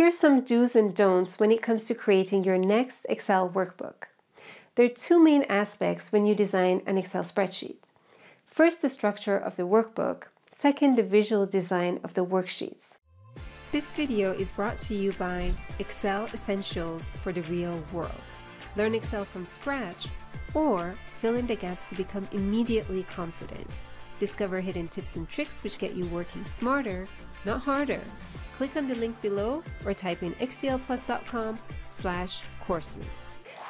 Here are some do's and don'ts when it comes to creating your next Excel workbook. There are two main aspects when you design an Excel spreadsheet. First, the structure of the workbook. Second, the visual design of the worksheets. This video is brought to you by Excel Essentials for the Real World. Learn Excel from scratch or fill in the gaps to become immediately confident. Discover hidden tips and tricks which get you working smarter, not harder. Click on the link below or type in xelplus.com slash courses.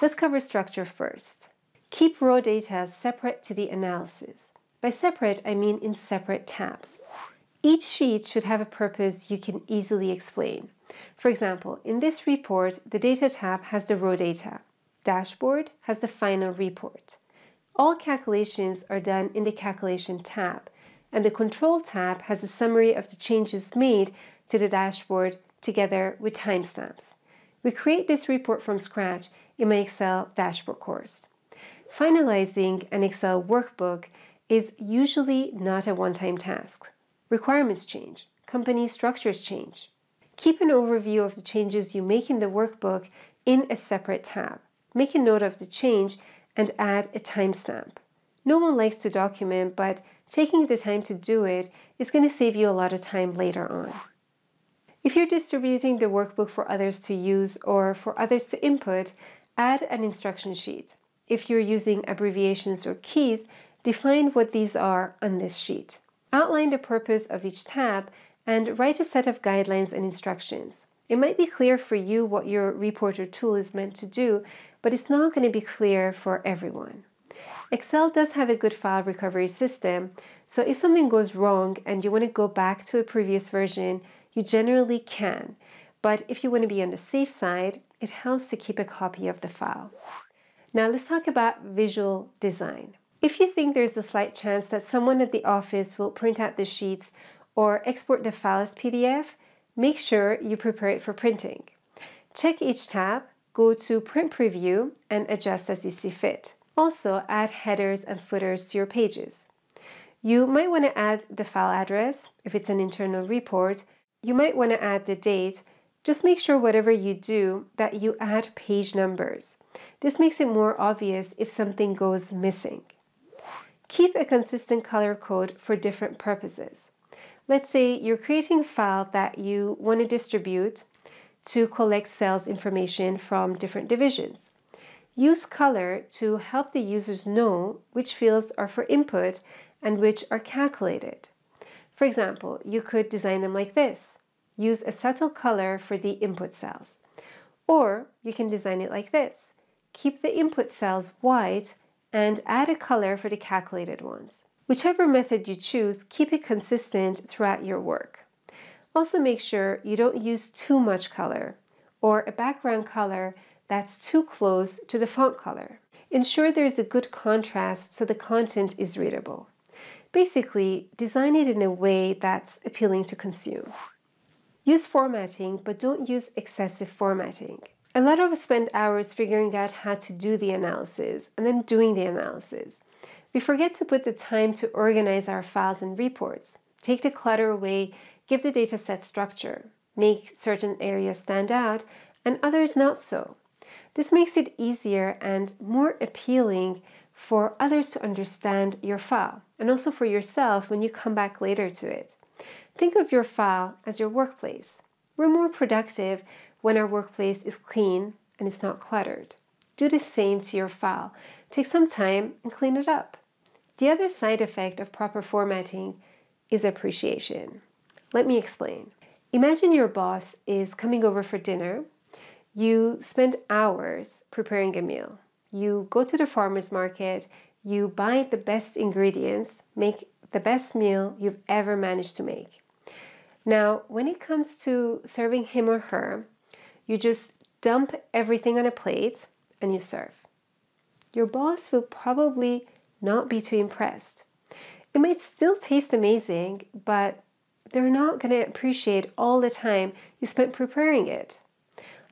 Let's cover structure first. Keep raw data separate to the analysis. By separate, I mean in separate tabs. Each sheet should have a purpose you can easily explain. For example, in this report, the Data tab has the raw data. Dashboard has the final report. All calculations are done in the Calculation tab, and the Control tab has a summary of the changes made to the dashboard together with timestamps. We create this report from scratch in my Excel dashboard course. Finalizing an Excel workbook is usually not a one-time task. Requirements change, company structures change. Keep an overview of the changes you make in the workbook in a separate tab. Make a note of the change and add a timestamp. No one likes to document, but taking the time to do it is going to save you a lot of time later on. If you're distributing the workbook for others to use or for others to input, add an instruction sheet. If you're using abbreviations or keys, define what these are on this sheet. Outline the purpose of each tab and write a set of guidelines and instructions. It might be clear for you what your report or tool is meant to do, but it's not going to be clear for everyone. Excel does have a good file recovery system, so if something goes wrong and you want to go back to a previous version, you generally can. But if you want to be on the safe side, it helps to keep a copy of the file. Now let's talk about visual design. If you think there's a slight chance that someone at the office will print out the sheets or export the file as PDF, make sure you prepare it for printing. Check each tab, go to Print Preview, and adjust as you see fit. Also, add headers and footers to your pages. You might want to add the file address if it's an internal report. You might want to add the date. Just make sure whatever you do that you add page numbers. This makes it more obvious if something goes missing. Keep a consistent color code for different purposes. Let's say you're creating a file that you want to distribute to collect sales information from different divisions. Use color to help the users know which fields are for input and which are calculated. For example, you could design them like this. Use a subtle color for the input cells. Or you can design it like this. Keep the input cells white and add a color for the calculated ones. Whichever method you choose, keep it consistent throughout your work. Also make sure you don't use too much color or a background color that's too close to the font color. Ensure there is a good contrast so the content is readable. Basically, design it in a way that's appealing to consume. Use formatting, but don't use excessive formatting. A lot of us spend hours figuring out how to do the analysis and then doing the analysis. We forget to put the time to organize our files and reports, take the clutter away, give the dataset structure, make certain areas stand out and others not so. This makes it easier and more appealing for others to understand your file and also for yourself when you come back later to it. Think of your file as your workplace. We're more productive when our workplace is clean and it's not cluttered. Do the same to your file. Take some time and clean it up. The other side effect of proper formatting is appreciation. Let me explain. Imagine your boss is coming over for dinner. You spend hours preparing a meal. You go to the farmer's market, you buy the best ingredients, make the best meal you've ever managed to make. Now, when it comes to serving him or her, you just dump everything on a plate and you serve. Your boss will probably not be too impressed. It might still taste amazing, but they're not going to appreciate all the time you spent preparing it.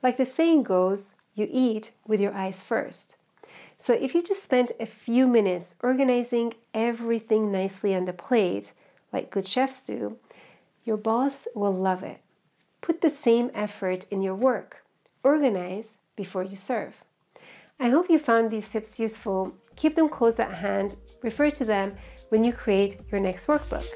Like the saying goes, you eat with your eyes first. So if you just spend a few minutes organizing everything nicely on the plate, like good chefs do, your boss will love it. Put the same effort in your work. Organize before you serve. I hope you found these tips useful. Keep them close at hand. Refer to them when you create your next workbook.